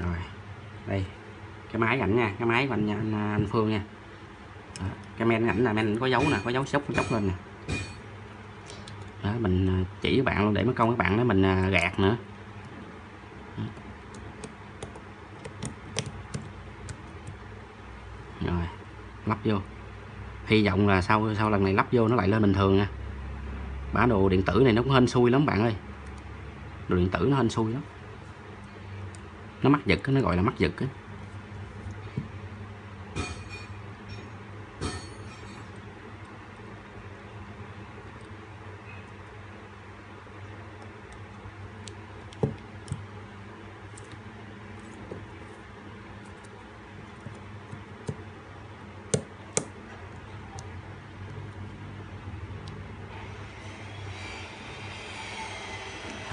[SPEAKER 1] rồi đây cái máy ảnh nha cái máy của anh, anh, à, anh Phương nha. Đó. cái men ảnh là men có dấu nè có dấu sốc chốc lên nè. Đó mình à, chỉ các bạn luôn để mất công các bạn đó mình à, gạt nữa. Rồi lắp vô. Hy vọng là sau sau lần này lắp vô nó lại lên bình thường nha. Bản đồ điện tử này nó cũng hên xui lắm bạn ơi. Đồ điện tử nó hên xui lắm. Nó mắc giật nó gọi là mắc giật ấy.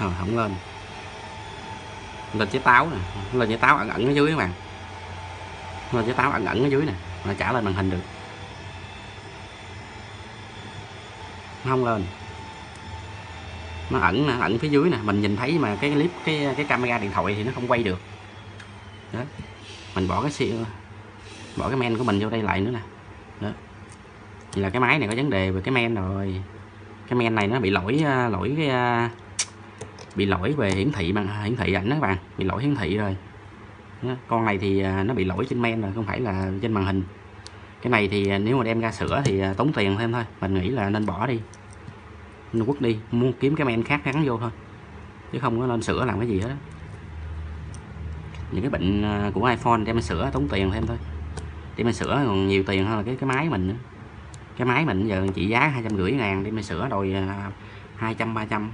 [SPEAKER 1] Thôi, không lên. Lên trái táo nè. Lên trái táo ẩn ẩn ở dưới các bạn. Lên trái táo ẩn ẩn ở dưới nè. Mà trả lên màn hình được. Nó không lên. Nó ẩn nè ẩn phía dưới nè. Mình nhìn thấy mà cái clip cái cái camera điện thoại thì nó không quay được. Đó. Mình bỏ cái siêu bỏ cái men của mình vô đây lại nữa nè. Đó. Thì là cái máy này có vấn đề về cái men rồi. Cái men này nó bị lỗi lỗi cái bị lỗi về hiển thị bằng à, hiển thị ảnh đó các bạn, bị lỗi hiển thị rồi. Đó. con này thì à, nó bị lỗi trên men rồi, không phải là trên màn hình. Cái này thì à, nếu mà đem ra sửa thì tốn tiền thêm thôi, mình nghĩ là nên bỏ đi. Nên quất đi, mua kiếm cái men khác gắn vô thôi, chứ không có nên sửa làm cái gì hết đó. những cái bệnh của iPhone đem mình sửa tốn tiền thêm thôi. Để mình sửa còn nhiều tiền hơn là cái cái máy mình nữa. Cái máy mình giờ trị giá hai trăm rưỡi ngàn đem mình sửa đòi hai trăm, ba trăm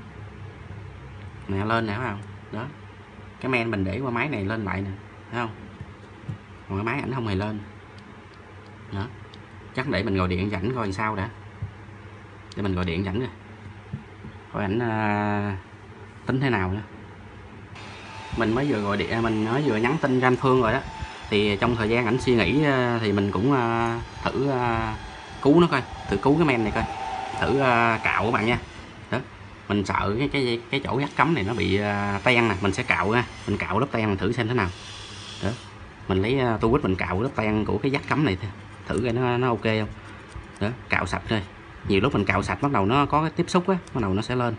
[SPEAKER 1] nè lên nè không? Đó. Cái men mình để qua máy này lên lại nè thấy không? Còn cái máy ảnh không hề lên. Đó. Chắc để mình gọi điện rảnh coi sao đã. Để mình gọi điện rảnh rồi. Coi ảnh à, tính thế nào nữa mình mới vừa gọi điện à, mình mới vừa nhắn tin ra anh Phương rồi đó. Thì trong thời gian ảnh suy nghĩ à, thì mình cũng à, thử cứu nó coi. Thử cứu cái men này coi. Thử cạo các bạn nha mình sợ cái cái cái chỗ gắt cắm này nó bị à, uh, ten nè mình sẽ cạo ra. Mình cạo lớp ten thử xem thế nào. Đó. Mình lấy à, uh, tu quýt mình cạo lớp ten của cái dắt cắm này thử, thử coi nó nó ok không. Đó cạo sạch thôi. Nhiều lúc mình cạo sạch bắt đầu nó có cái tiếp xúc á bắt đầu nó sẽ lên.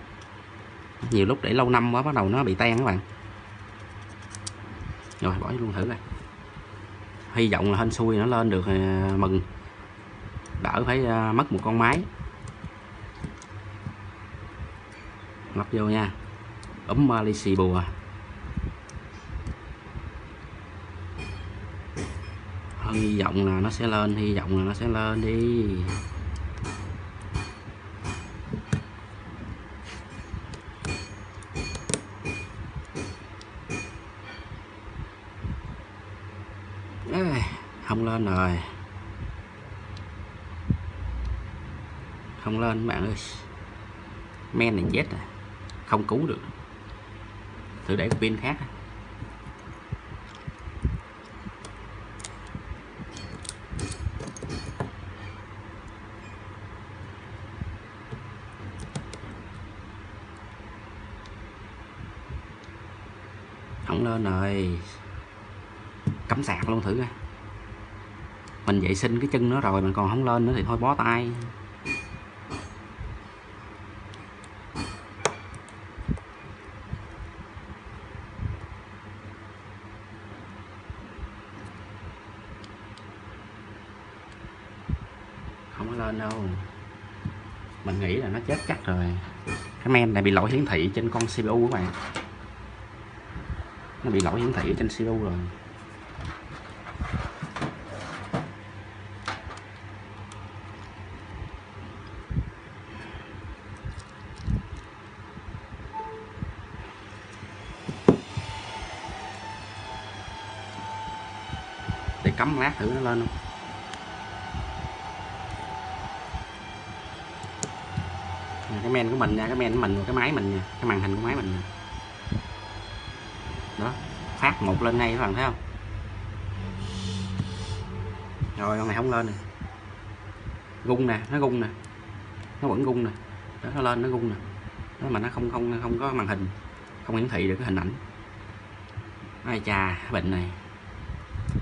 [SPEAKER 1] Nhiều lúc để lâu năm quá bắt đầu nó bị tan các bạn. Rồi bỏ luôn thử coi. Hy vọng là hên xui nó lên được à, mừng. Đỡ phải mất một con máy. Lắp vô nha. Ấm Malaysia bùa à. hy vọng là nó sẽ lên hy vọng là nó sẽ lên đi. Ê, không lên rồi. Không lên bạn ơi. Men này chết rồi không cứu được. Thử để pin khác không lên rồi. Cắm sạc luôn thử coi. Mình vệ sinh cái chân nó rồi, mình còn không lên nữa thì thôi bó tay không có lên đâu mình nghĩ là nó chết chắc rồi cái men này bị lỗi hiển thị trên con CPU các bạn. Nó bị lỗi hiển thị trên CPU rồi. Để cắm lát thử nó lên không? Cái men của mình nha, cái men của mình, cái máy mình nha, cái màn hình của máy mình nha. đó, phát một lên ngay các bạn thấy không? Rồi, con này không lên nè. Gung nè, nó gung nè. Nó vẫn gung nè. Đó, nó lên, nó gung nè. Đó, mà nó không không không có màn hình, không hiển thị được cái hình ảnh. Ai chà bệnh này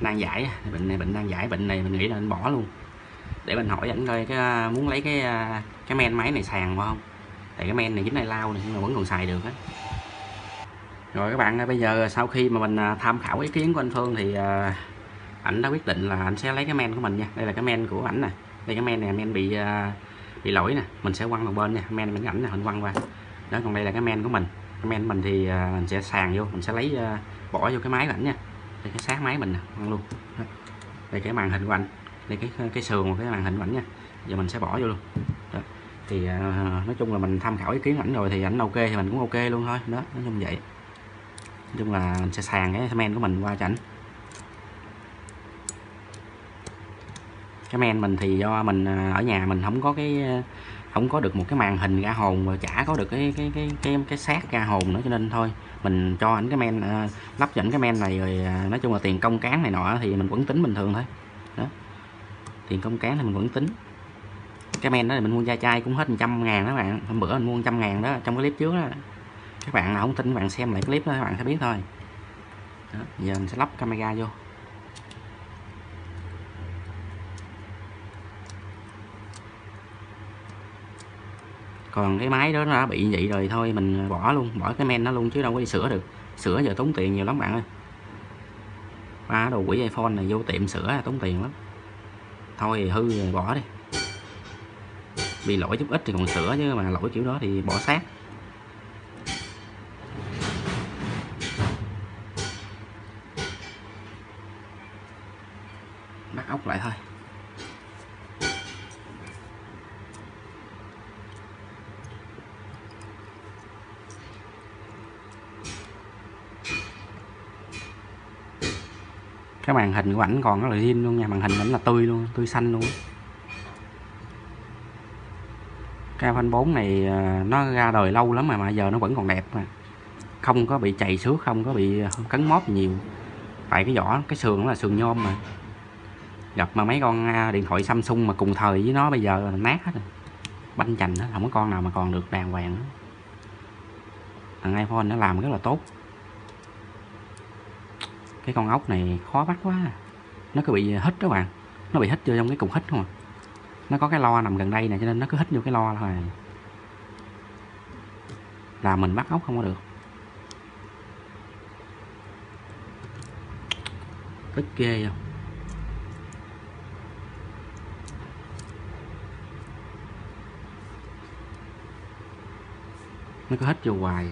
[SPEAKER 1] đang giải bệnh này, bệnh đang giải, bệnh này mình nghĩ là anh bỏ luôn. Để mình hỏi ảnh coi cái à, muốn lấy cái à, cái men máy này sàn không? Thì cái men này dính này lao này, nhưng mà vẫn còn xài được á. Rồi các bạn bây giờ sau khi mà mình à, tham khảo ý kiến của anh Phương thì à, ảnh đã quyết định là anh sẽ lấy cái men của mình nha. Đây là cái men của ảnh nè. Đây cái men này men bị à, bị lỗi nè. Mình sẽ quăng vào bên nha. Men bên ảnh này mình quăng qua. Đó, còn đây là cái men của mình. Cái men mình thì mình sẽ sàn vô, mình sẽ lấy bỏ vô cái máy của ảnh nha. Đây, cái sát máy mình nè, quăng luôn. Đây, cái màn hình của ảnh. Đây, cái cái sườn của cái màn hình của ảnh nha. Giờ mình sẽ bỏ vô luôn thì uh, nói chung là mình tham khảo ý kiến ảnh rồi thì ảnh ok thì mình cũng ok luôn thôi. Đó nói chung vậy. Nói chung là mình sẽ sàn cái men của mình qua cho ảnh. Cái men mình thì do mình à, ở nhà mình không có cái à, không có được một cái màn hình ra hồn và chả có được cái cái cái cái cái sát ra hồn nữa cho nên thôi. Mình cho ảnh cái men uh, lắp cho ảnh cái men này rồi uh, nói chung là tiền công cán này nọ thì mình vẫn tính bình thường thôi. Đó. Tiền công cán thì mình vẫn tính cái men đó thì mình mua chai chai cũng hết trăm ngàn đó bạn. Hôm bữa mình mua trăm ngàn đó trong cái clip trước đó. Các bạn nào không tin các bạn xem lại clip đó các bạn sẽ biết thôi. Đó, giờ mình sẽ lắp camera vô. Còn cái máy đó nó đã bị vậy rồi thôi mình bỏ luôn bỏ cái men nó luôn chứ đâu có đi sửa được. Sửa giờ tốn tiền nhiều lắm bạn ơi. Ba đồ quỷ iPhone này vô tiệm sửa tốn tiền lắm. Thôi hư rồi bỏ đi bị lỗi chút ít thì còn sửa chứ, mà lỗi kiểu đó thì bỏ xác bắt ốc lại thôi. Cái màn hình của ảnh còn rất là zin luôn nha, màn hình ảnh là tươi luôn, tươi xanh luôn cái iPhone 4 này à, nó ra đời lâu lắm mà mà giờ nó vẫn còn đẹp mà. Không có bị chày xước, không có bị à, cấn móp nhiều. Tại cái vỏ, cái sườn nó là sườn nhôm mà. Gặp mà mấy con à, điện thoại Samsung mà cùng thời với nó bây giờ là nát hết rồi. Banh chành đó không có con nào mà còn được đàng hoàng nữa thằng iPhone nó làm rất là tốt. Cái con ốc này khó bắt quá. Nó cứ bị hít đó bạn. Nó bị hít vô trong cái cục hít không à nó có cái lo nằm gần đây nè, cho nên nó cứ hít vô cái lo thôi. Là mình bắt ốc không có được. Tức ghê không nó cứ hít vô hoài.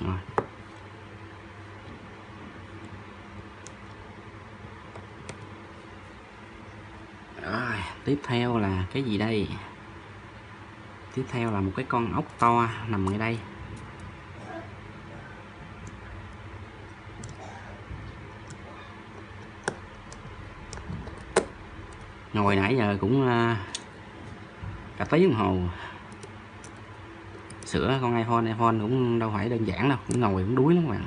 [SPEAKER 1] Rồi rồi tiếp theo là cái gì đây? Tiếp theo là một cái con ốc to nằm ngay đây. Ngồi nãy giờ cũng à, cả tí đồng hồ. Sửa con iPhone iPhone cũng đâu phải đơn giản đâu, cũng ngồi cũng đuối lắm các bạn.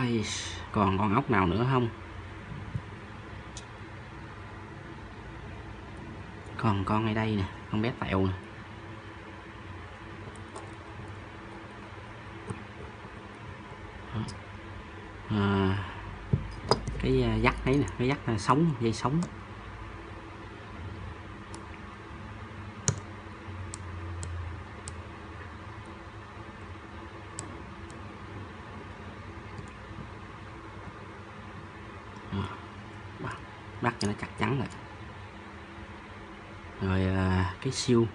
[SPEAKER 1] Ai, còn con ốc nào nữa không? Còn con ngay đây nè con bé tẹo nè. À, cái ờ, dắt ấy nè cái dắt sống dây sống bắt cho nó chắc chắn lại rồi à, cái siêu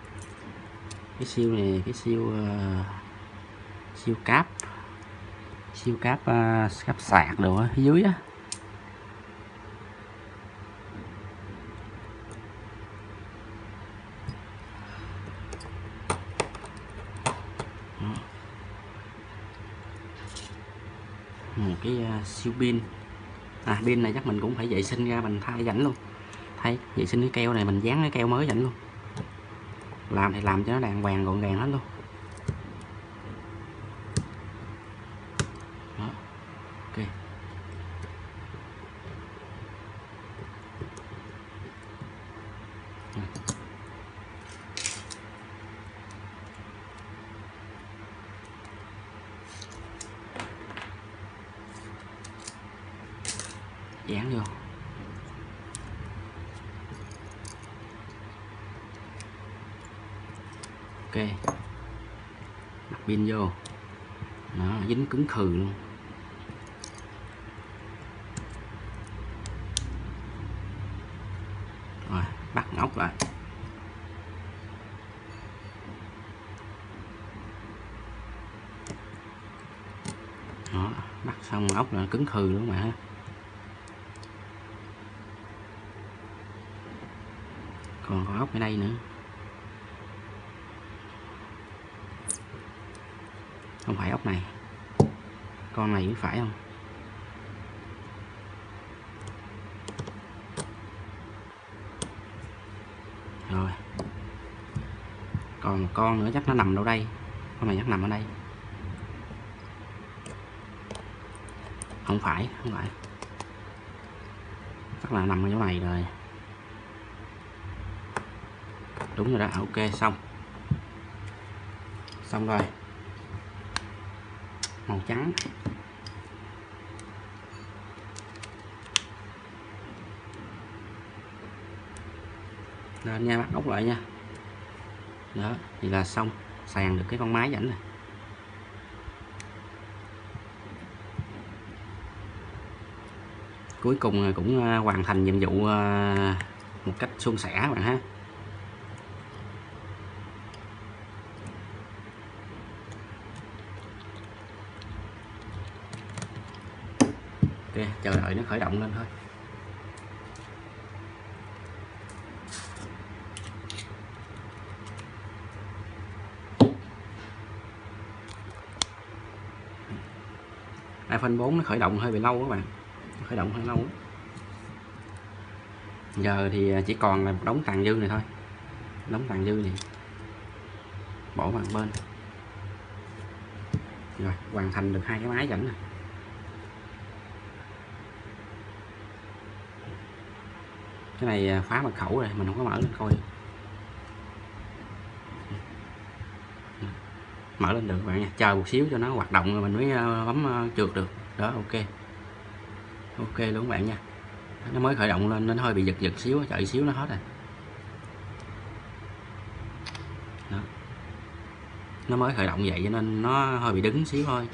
[SPEAKER 1] cái siêu này cái siêu uh, siêu cáp siêu cáp uh, cáp sạc đồ ở dưới á. Một cái uh, siêu pin. À pin này chắc mình cũng phải vệ sinh ra mình thay rảnh luôn. Thay vệ sinh cái keo này mình dán cái keo mới rảnh luôn làm thì làm cho nó đàng hoàng gọn gàng hết luôn Đó. ok dán vô ok vô. Nó dính cứng khừ luôn. Rồi, bắt ốc lại. Đó, bắt xong ốc là cứng khừ luôn mà ha còn con ốc ở đây nữa. Không phải ốc này. Con này phải không? Rồi. Còn một con nữa chắc nó nằm đâu đây? Con này chắc nằm ở đây. Không phải không phải. Chắc là nằm ở chỗ này rồi. Đúng rồi đó, ok, xong. Xong rồi màu trắng. Lên nha bắt ốc lại nha. Đó thì là xong. Sàn được cái con máy dẫn này cuối cùng cũng à, hoàn thành nhiệm vụ à, một cách suôn sẻ bạn ha ok chờ đợi nó khởi động lên thôi. iPhone 4 nó khởi động hơi bị lâu các bạn. Khởi động hơi lâu đó. giờ thì chỉ còn là một đống tàn dư này thôi. Đống tàn dư này. Bỏ vào bên. Rồi, hoàn thành được hai cái máy dẫn này cái này à, phá mật khẩu rồi, mình không có mở lên coi. Mở lên được bạn nha, chờ một xíu cho nó hoạt động rồi mình mới à, bấm à, trượt được. Đó, ok. Ok luôn các bạn nha. Nó mới khởi động lên nên hơi bị giật giật xíu chạy xíu nó hết rồi. Đó. nó mới khởi động vậy cho nên nó hơi bị đứng xíu thôi.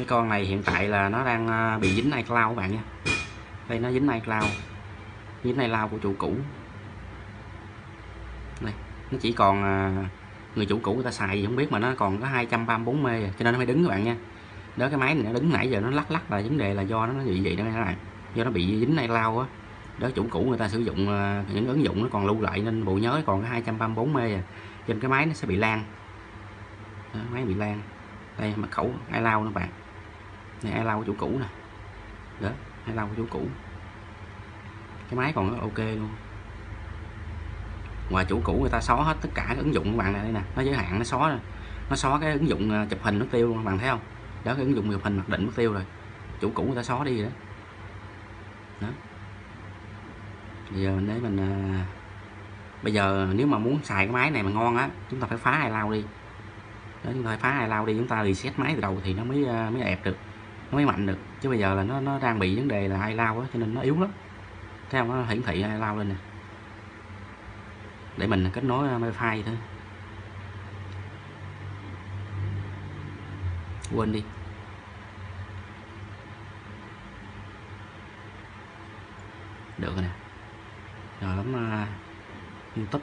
[SPEAKER 1] Cái con này hiện tại là nó đang à, bị dính iCloud các bạn nha đây nó dính iCloud. Dính iCloud của chủ cũ. Đây nó chỉ còn à, người chủ cũ người ta xài gì không biết mà nó còn có 234 mê cho nên nó phải đứng các bạn nha. Đó cái máy này nó đứng nãy giờ nó lắc lắc là vấn đề là do nó bị vậy đó các bạn. Do nó bị dính iCloud á. Đó chủ cũ người ta sử dụng à, những ứng dụng nó còn lưu lại nên bộ nhớ còn có 234 mê à. trên cái máy nó sẽ bị lan. Đó, máy bị lan. Đây mật khẩu iCloud nữa bạn này lao của chủ cũ nè. Đó lao của chủ cũ. Cái máy còn ok luôn. Ngoài chủ cũ người ta xóa hết tất cả các ứng dụng các bạn này đây nè. Nó giới hạn nó xóa rồi. nó xóa cái ứng dụng à, chụp hình mất tiêu luôn các bạn thấy không? Đó cái ứng dụng chụp hình mặc định mất tiêu rồi. Chủ cũ người ta xóa đi rồi đó. Đó. Bây giờ mình để mình à, bây giờ nếu mà muốn xài cái máy này mà ngon á chúng ta phải phá hai lao đi. Đó chúng ta phải phá hai lao đi chúng ta reset máy từ đầu thì nó mới à, mới đẹp được nó mới mạnh được. Chứ bây giờ là nó nó đang bị vấn đề là hai lao á cho nên nó yếu lắm. Thấy không nó hiển thị hai lao lên nè. Để mình kết nối uh, wifi thôi. Quên đi. Được rồi nè. Rồi lắm uh, youtube.